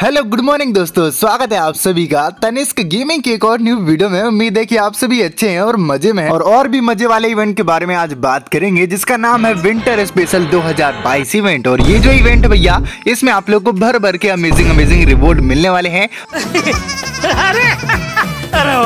Hello good morning दोस्तों। स्वागत है आप सभी का तनिष्क गेमिंग की एक और न्यू वीडियो में। उम्मीद है कि आप सभी अच्छे हैं और मज़े में हैं। और और भी मज़े वाले इवेंट के बारे में आज बात करेंगे, जिसका नाम है विंटर स्पेशल 2022 इवेंट और ये जो इवेंट भैया, इसमें आप लोग को भर भर के अमेजिंग अमेजिंग रिवॉर्ड मिलने वाले हैं। अरे! अरे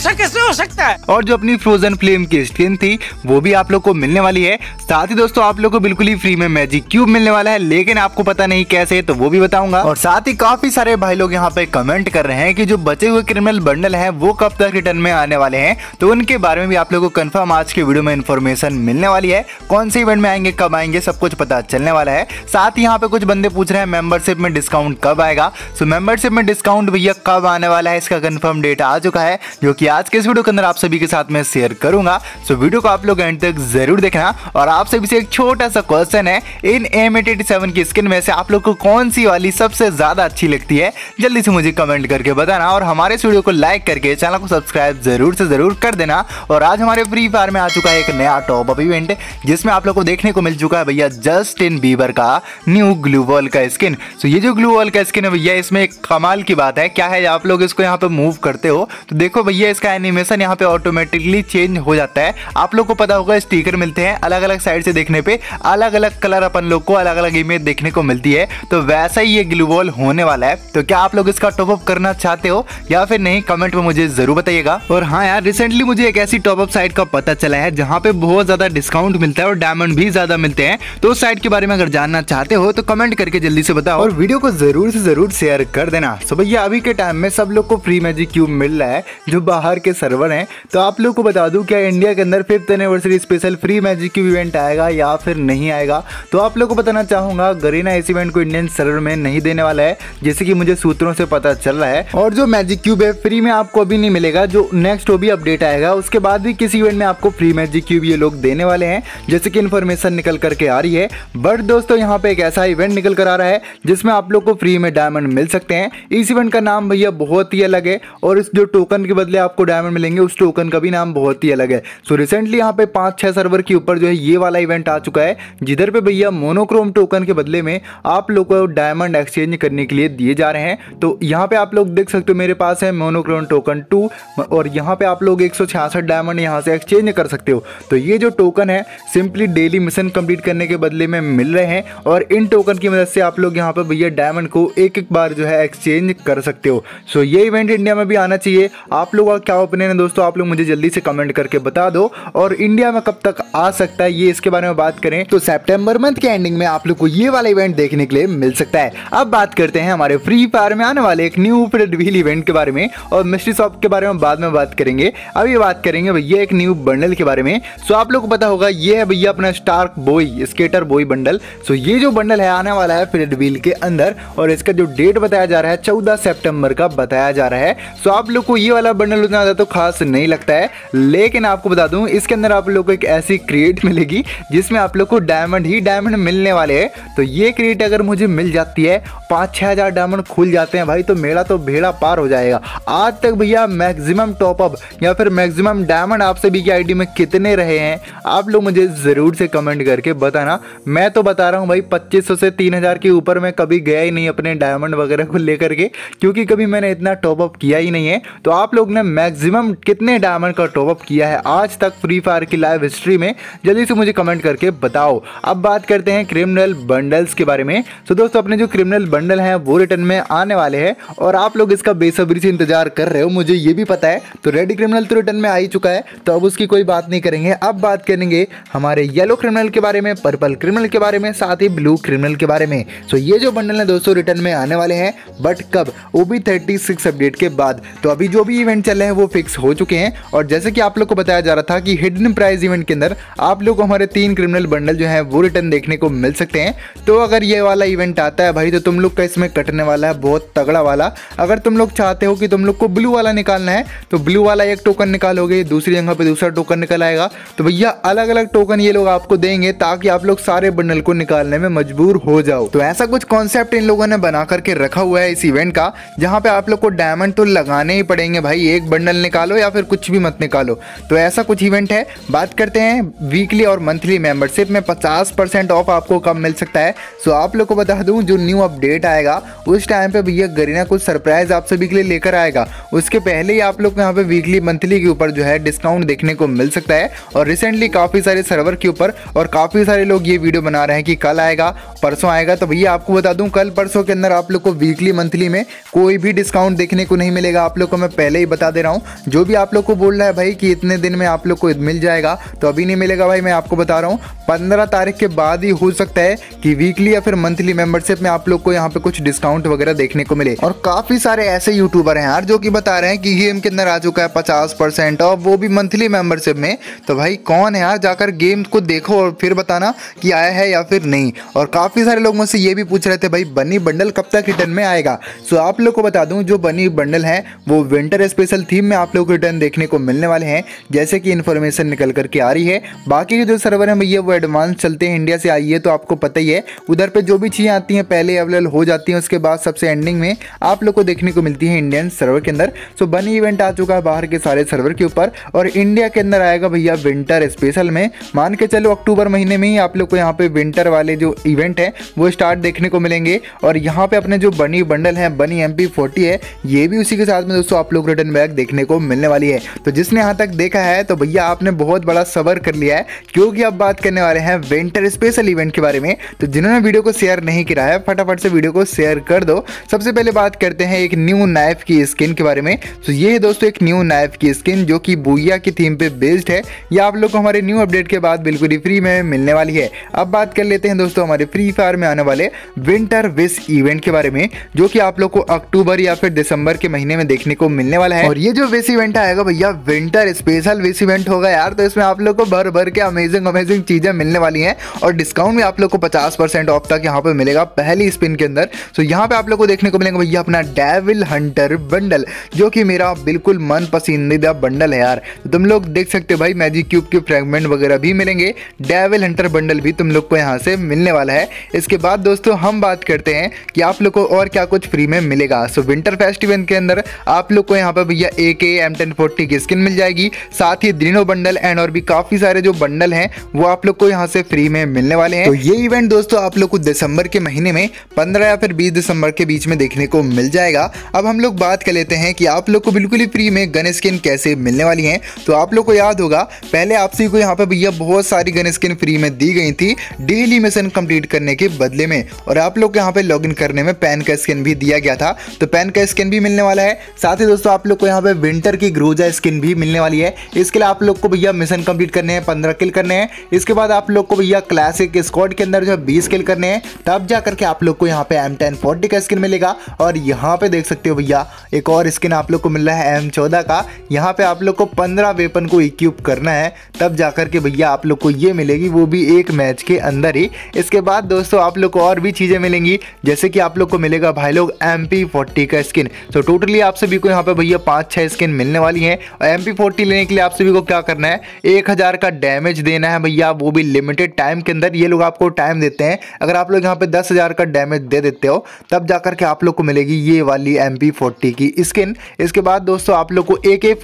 ऐसा कैसे हो सकता है? और जो अपनी फ्रोजन फ्लेम की स्किन थी, वो भी आप लोग को मिलने वाली है। साथ ही दोस्तों, आप लोग को बिल्कुल ही फ्री में मैजिक क्यूब मिलने वाला है, लेकिन आपको पता नहीं कैसे तो वो भी बताऊँगा। और साथ ही काफ़ी सारे भाई लोग यहाँ पे कमेंट कर रहे हैं कि जो बचे हुए क्रिमिनल बंडल हैं, वो कब तक रिटर्न में आने वाले हैं। तो उनके बारे में भी आप लोग को कन्फर्म आज के वीडियो में इन्फॉर्मेशन मिलने वाली है। कौन से इवेंट में आएँगे, कब आएँगे, सब कुछ पता चलने वाला है। साथ ही यहाँ पे कुछ बंदे पूछ रहे हैं मेंबरशिप में डिस्काउंट कब आएगा? सो मेंबरशिप में डिस्काउंट भैया कब आने वाला है, इसका कंफर्म डेट आ चुका है, जो कि आज के इस वीडियो के अंदर आप सभी के साथ में शेयर करूँगा। सो वीडियो को आप लोग एंड तक ज़रूर देखना। और आप सभी से एक छोटा सा क्वेश्चन है। इन एम की स्किन में से आप लोग को कौन सी वाली सबसे ज़्यादा अच्छी लगती है? जल्दी से मुझे कमेंट करके बताना। और हमारे इस वीडियो को लाइक करके चैनल को सब्सक्राइब ज़रूर से ज़रूर कर देना। और आज हमारे फ्री फायर में आ चुका है एक नया टॉप अप इवेंट जिसमें आप लोग को देखने को मिल चुका है भैया जस्टिन बीबर का न्यू ग्लू वॉल का स्किन सो ये जो ग्लू वॉल का स्किन है भैया, इसमें एक कमाल की बात है। क्या है आप लोग इसको यहाँ पे मूव करते हो? तो देखो भैया इसका एनिमेशन यहाँ पे ऑटोमेटिकली चेंज हो जाता है। आप लोग को पता होगा स्टिकर मिलते हैं अलग अलग साइड से देखने पे। अलग अलग कलर अपन लोग को अलग अलग इमेज देखने को मिलती है। तो वैसा ही ये ग्लू वॉल होने वाला है। तो क्या आप लोग इसका टॉप अप करना चाहते हो या फिर नहीं कमेंट में मुझे ज़रूर बताइएगा। और हाँ यार रिसेंटली मुझे एक ऐसी टॉप अप साइट का पता चला है, जहाँ पे बहुत ज़्यादा डिस्काउंट मिलता है और डायमंड भी ज़्यादा मिलते हैं। तो उस साइट के बारे में अगर जानना चाहते हो तो कमेंट करके जल्दी से बताओ। और वीडियो को ज़रूर से ज़रूर शेयर कर देना। सो भैया, अभी के टाइम में सब लोग को फ्री मैजिक क्यूब मिल रहा है, जो बाहर के सर्वर हैं। तो आप लोग को बता दूँ, क्या इंडिया के अंदर fifth anniversary special free magic cube event आएगा या फिर नहीं आएगा? तो आप लोग को बताना चाहूँगा गरीना इस इवेंट को इंडियन सर्वर में नहीं देने वाला है, जैसे कि मुझे सूत्रों से पता चल रहा है। और जो मैजिक क्यूब है फ्री में आपको अभी नहीं मिलेगा, जो नेक्स्ट वो अपडेट आएगा। उसके बाद भी किसी इवेंट में आपको फ्री मैजिक क्यूब ये लोग देने वाले हैं, जैसे कि इन्फॉर्मेशन निकल करके आ रही है। बट दोस्तों, यहाँ पे एक ऐसा इवेंट निकल कर आ रहा है, जिसमें आप लोग को फ्री में डायमंड मिल सकते हैं। इस इवेंट का नाम भैया बहुत ही अलग है, और इस जो टोकन के बदले आपको डायमंड मिलेंगे, उस टोकन का भी नाम बहुत ही अलग है। सो रिसेंटली यहाँ पे पाँच, छह सर्वर के ऊपर जो है, ये वाला इवेंट आ चुका है, जिधर पे भैया मोनोक्रोम टोकन के बदले में आप लोग को डायमंड एक्सचेंज करने के लिए दिए जा रहे हैं। तो यहाँ पे आप लोग देख सकते हो, मेरे पास है मोनोक्रोम टोकन टू और यहाँ पे आप लोग एक डायमंड यहाँ से एक्सचेंज कर सकते हो। तो ये जो टोकन है सिंपली डेली मिशन कंप्लीट करने के बदले में मिल रहे हैं, और इन टोकन की मदद से आप लोग यहाँ पे भैया डायमंड को एक एक बार जो है एक्सचेंज कर सकते हो। सो ये इवेंट इंडिया में भी आना चाहिए। आप लोगों क्या ओपिनियन है दोस्तों? आप लोग मुझे जल्दी से कमेंट करके बता दो। और इंडिया में कब तक आ सकता है, ये इसके बारे में बात करें तो सेप्टेम्बर मंथ के एंडिंग में आप लोग को ये वाला इवेंट देखने के लिए मिल सकता है। अब बात करते हैं हमारे फ्री फायर में आने वाले एक न्यू व्हील इवेंट के बारे में, और मिस्ट्री शॉप के बारे में बाद में बात करेंगे। अभी बात करेंगे भैया एक न्यू बंडल के बारे में। सो आप लोग को पता होगा, ये है भैया अपना Stark boy skater boy bundle so ये जो बंडल है, आने वाला है फ्रेड व्हील के अंदर, और इसका जो डेट बताया जा रहा है, चौदह सेप्टेम्बर का बताया जा रहा है। सो आप लोग को ये वाला बंडल उतना ज़्यादा तो खास नहीं लगता है, लेकिन आपको बता दूँ, इसके अंदर आप लोग को एक ऐसी क्रिएट मिलेगी, जिसमें आप लोग को डायमंड ही डायमंड मिलने वाले हैं। तो ये क्रिएट अगर मुझे मिल जाती है पाँच छः हज़ार डायमंड खुल जाते हैं भाई तो मेरा तो भेड़ा पार हो जाएगा। आज तक भैया मैक्सिमम टॉपअप या फिर मैक्सिमम डायमंड आप सभी की आईडी में कितने रहे हैं, आप लोग मुझे ज़रूर से कमेंट करके बताना। मैं तो बता रहा हूँ भाई, पच्चीस से तीन हज़ार के ऊपर मैं कभी गया ही नहीं अपने डायमंड वगैरह को लेकर के, क्योंकि कभी मैंने इतना टॉपअप किया ही नहीं है। तो आप लोग ने मैक्सिमम कितने डायमंड का टॉपअप किया है? आज तक फ्री फायर की लाइव हिस्ट्री में, जल्दी से मुझे कमेंट करके बताओ। अब बात करते हैं क्रिमिनल बंडल्स के बारे में। तो दोस्तों, अपने जो क्रिमिनल बंडल हैं, वो रिटर्न में आने वाले हैं और आप लोग इसका बेसब्री से इंतज़ार कर रहे हो, मुझे ये भी पता है। तो रेडी क्रिमिनल तो रिटर्न में आ ही चुका है तो अब उसकी कोई बात नहीं करेंगे। अब बात करेंगे हमारे येलो क्रिमिनल के बारे में पर्पल क्रिमिनल के बारे में, साथ ही ब्लू क्रिमिनल के बारे में। सो ये जो बंडल है दोस्तों, रिटर्न में आने वाले हैं, बट कब? थर्टी सिक्स अपडेट के बाद। तो अभी जो भी इवेंट चल रहे हैं वो फिक्स हो चुके हैं। और जैसे कि आप लोग को बताया जा रहा था कि हिडन प्राइज इवेंट के अंदर आप लोग को हमारे तीन क्रिमिनल बंडल जो है, वो रिटर्न देखने को मिल सकते हैं। तो अगर ये वाला इवेंट आता है भाई तो तुम लोग का इसमें कटने वाला है, बहुत तगड़ा वाला। अगर तुम लोग चाहते हो कि तुम लोग को ब्लू वाला निकालना है तो ब्लू वाला एक टोकन निकालोगे, दूसरी जगह पे दूसरा टोकन निकल आएगा। तो भैया अलग अलग टोकन ये लोग आपको देंगे ताकि आप लोग सारे बंडल को निकालने में मजबूर हो जाओ। तो ऐसा कुछ कॉन्सेप्ट इन लोगों ने बना करके रखा हुआ है इस इवेंट का, जहाँ पे आप लोग को डायमंड तो लगाने ही पड़ेंगे भाई, एक बंडल निकालो या फिर कुछ भी मत निकालो। तो ऐसा कुछ इवेंट है। बात करते हैं वीकली और मंथली मेंबरशिप में 50 परसेंट ऑफ़ आपको कब मिल सकता है। सो आप लोग को बता दूँ, जो न्यू अपडेट आएगा, उस टाइम पे भैया गरीना कुछ सरप्राइज़ आप सभी के लिए लेकर आएगा। उसके पहले ही आप लोग यहाँ पे वीकली मंथली के ऊपर जो है डिस्काउंट देखने को मिल सकता है। और रिसेंटली काफ़ी सारे सर्वर के ऊपर और काफ़ी सारे लोग ये वीडियो बना रहे हैं कि कल आएगा, परसों आएगा। तो भैया आपको बता दूँ, कल, परसों के अंदर आप लोग को वीकली मंथली में कोई भी डिस्काउंट देखने को नहीं मिलेगा। आप लोग को मैं पहले ही बता दे रहा हूँ। जो भी आप लोग को बोल रहा है भाई कि इतने दिन में आप लोग को मिल जाएगा तो अभी नहीं मिलेगा भाई, मैं आपको बता रहा हूँ। पंद्रह तारीख के बाद ही हो सकता है कि वीकली या फिर मंथली मेंबरशिप में आप लोग को यहाँ पे कुछ डिस्काउंट वगैरह देखने को मिले। और काफ़ी सारे ऐसे यूट्यूबर हैं यार, जो कि बता रहे हैं कि गेम के अंदर आ चुका है पचास परसेंट और वो भी मंथली मेंबरशिप में। तो भाई कौन है यार, जाकर गेम को देखो और फिर बताना कि आया है या फिर नहीं। और काफ़ी सारे लोग मुझसे ये भी पूछ रहे थे, भाई, बनी बंडल कब तक रिटर्न में आएगा? सो आप लोग को बता दूँ, जो बनी बंडल है, वो विंटर स्पेशल थीम में आप लोग को रिटर्न देखने को मिलने वाले हैं। जैसे कि इन्फॉर्मेशन निकल करके आ रही है। बाकी के जो सर्वर है, भैया, वो एडवांस चलते हैं। इंडिया से आई है तो आपको पता ही है। उधर पर जो भी चीज़ें आती हैं, पहले अवेलेबल हो जाती हैं, उसके बाद सबसे एंडिंग में आप लोग को देखने को मिलती है इंडियन सर्वर के अंदर। सो बनी इवेंट आ चुका है बाहर के सारे सर्वर के ऊपर। और इंडिया के अंदर आएगा भैया विंटर स्पेशल में। मान के चलो अक्टूबर महीने में ही आप लोग को यहाँ पे विंटर वाले जो इवेंट है, वो स्टार्ट देखने को मिलेंगे। और यहाँ पे अपने जो बनी बंडल है बनी एम है, ये भी उसी के साथ में दोस्तों आप लोग रिटर्न बैक देखने को मिलने वाली है। तो जिसने यहाँ तक देखा है तो भैया आपने बहुत बड़ा सबर कर लिया है, क्योंकि अब बात करने वाले हैं विंटर स्पेशल इवेंट के बारे में। तो जिन्होंने वीडियो को शेयर नहीं किया है, फटाफट से वीडियो को शेयर कर दो। सबसे पहले बात करते हैं एक न्यू नाइफ की स्किन के बारे में। तो ये है दोस्तों एक न्यू नाइफ की स्किन जो कि बुया की थीम पे बेस्ड है। ये आप लोग को हमारे न्यू अपडेट के बाद बिल्कुल ही फ्री में मिलने वाली है। अब बात कर लेते हैं दोस्तों हमारे फ्री फायर में आने वाले विंटर विश इवेंट के बारे में, जो कि आप लोग को अक्टूबर या फिर दिसंबर के महीने में देखने को मिलने वाला है। और ये जो विश इवेंट आएगा भैया विंटर स्पेशल विश इवेंट होगा यार। तो इसमें आप लोग को भर भर के अमेजिंग अमेजिंग चीज़ें मिलने वाली हैं। और डिस्काउंट भी आप लोग को पचास परसेंट ऑफ़ तक यहाँ पे मिलेगा पहली स्पिन के अंदर। तो यहाँ पे आप लोग को देखने को मिलेगा भैया अपना डेविल हंटर बंडल जो कि मेरा बिल्कुल मन पसंदीदा बंडल है यार। तो तुम लोग देख सकते हो भाई मैजिक क्यूब के फ्रेगमेंट वगैरह भी मिलेंगे। डेविल हंटर बंडल भी तुम लोग को यहाँ से मिलने वाला है। इसके बाद दोस्तों हम बात करते हैं कि आप लोग को और क्या कुछ फ्री में मिलेगा। सो विंटर फेस्टिवल के अंदर आप लोग को यहाँ पर भैया A K M ten forty की स्किन मिल जाएगी। साथ ही दिनो बंडल एंड और भी काफ़ी सारे जो बंडल हैं, वो आप लोग को यहाँ से फ्री में मिलने वाले हैं। तो ये इवेंट दोस्तों आप लोग को दिसंबर के महीने में 15 या फिर 20 दिसंबर के बीच में देखने को मिल जाएगा। अब हम लोग बात कर लेते हैं कि आप लोग को बिल्कुल ही फ्री में गन स्किन कैसे मिलने वाली है। तो आप लोग को याद होगा, पहले आप को यहाँ पे भैया बहुत सारी गन स्किन फ्री में दी गई थी डेली मिशन कंप्लीट करने के बदले में। और आप लोग यहाँ पे लॉग करने में पैन का स्किन भी दिया गया था। तो पैन का स्किन भी मिलने वाला है। साथ ही दोस्तों आप लोग को यहाँ पे विंटर की ग्रोजा स्किन भी मिलने वाली है। इसके लिए आप लोग को भैया मिशन कंप्लीट करने हैं, पंद्रह किल करने हैं। इसके बाद आप लोग को भैया क्लासिक स्क्वाड के अंदर जो है बीस किल करने हैं। तब जा करके आप लोग को यहाँ पे एम टेन फोर्टी का स्किन मिलेगा। और यहाँ पे देख सकते हो भैया, एक और स्किन आप लोग को मिल रहा है एम चौदह का। यहाँ पे आप लोग को पंद्रह वेपन को इक्यूब करना है। तब जा करके भैया आप लोग को ये मिलेगी, वो भी एक मैच के अंदर ही। इसके बाद दोस्तों आप लोग को और भी चीज़ें मिलेंगी, जैसे कि आप लोग को मिलेगा भाई लोग एम पी फोर्टी का स्किन तो टोटली आप सभी को यहाँ पे भैया पाँच छः स्किन मिलने वाली हैं। और एम लेने के लिए आप सभी को क्या करना है? एक हज़ार का डैमेज देना है भैया, वो भी लिमिटेड टाइम के अंदर। ये लोग आपको टाइम देते हैं। अगर आप लोग यहाँ पे दस हज़ार का डैमेज दे देते हो, तब जाकर के आप लोग को मिलेगी ये वाली एम की स्किन इसके बाद दोस्तों, आप लोग को ए के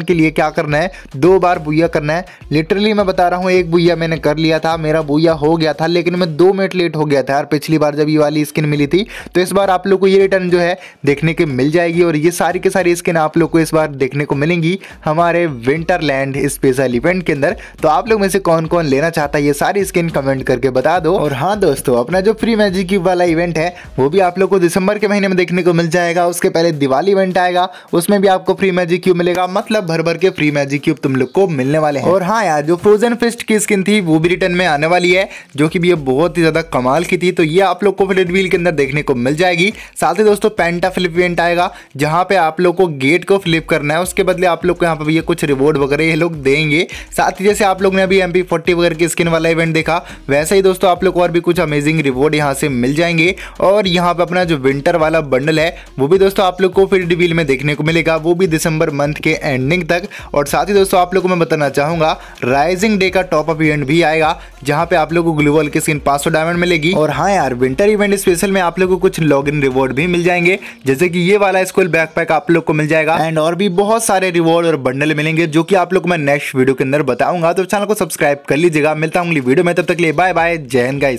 के लिए क्या करना है? दो बार बुया करना है। लिटरली मैं बता रहा हूँ, एक बुया मैंने कर लिया था, मेरा बुया हो गया था, लेकिन मैं दो मिनट लेट हो गया था यार, पिछली बार जब ये वाली स्किन मिली थी। तो इस बार आप लोग को ये रिटर्न जो है, देखने के मिल जाएगी और ये सारी के सारी स्किन आप लोग को इस बार देखने को मिलेंगी हमारे विंटरलैंड स्पेशल इवेंट के अंदर। तो आप लोग में से कौन कौन लेना चाहता है, ये सारी स्किन कमेंट करके बता दो। और हाँ दोस्तों, अपना जो फ्री मैजिक वाला इवेंट है, वो भी आप लोग को दिसंबर के महीने में देखने को मिल जाएगा। उसके पहले दिवाली इवेंट आएगा, उसमें भी आपको फ्री मैजिक क्यूब मिलेगा। मतलब भर भर के फ्री मैजिक क्यूब तुम लोग को मिलने वाले हैं। और हाँ यार, जो फ्रोजन फिस्ट की स्किन थी, वो भी रिटर्न में आने वाली है, जो कि भी बहुत ही ज़्यादा कमाल की थी। तो ये आप लोग को फ्लिट के अंदर देखने को मिल जाएगी। साथ ही दोस्तों पेंटा फ्लिप इवेंट आएगा, जहाँ पे आप लोग को गेट को फ्लिप करना है, उसके बदले आप लोग को यहाँ पे ये कुछ रिवॉर्ड वगैरह ये लोग देंगे। साथ ही जैसे आप लोग ने अभी एम पी वगैरह की स्किन वाला इवेंट देखा, वैसे ही दोस्तों आप लोग को और भी कुछ अमेजिंग रिवॉर्ड यहाँ से मिल जाएँगे। और यहाँ पे अपना जो विंटर वाला बंडल है, वो भी दोस्तों आप लोग को फिर डिवील में देखने को मिलेगा, वो भी दिसंबर मंथ के एंडिंग तक। और साथ ही दोस्तों आप लोग को मैं बताना चाहूँगा राइजिंग डे का टॉप अप इवेंट भी आएगा, जहाँ पे आप लोग को ग्लोबल की स्किन 500 डायमंड मिलेगी। और हाँ यार विंटर इवेंट स्पेशल में आप लोग को कुछ लॉग रिवॉर्ड भी मिल जाएँगे, जैसे कि ये वाला स्कूल बैकपैक आप लोग को मिल जाएगा। एंड और भी बहुत सारे रिवॉर्ड और बंडल मिलेंगे, जो कि आप लोग मैं नेक्स्ट वीडियो के अंदर बताऊँगा। तो चैनल को सब्सक्राइब कर लीजिएगा। मिलता हूँ वीडियो में, तब तक लिए बाय बाय जय हिंद गाइस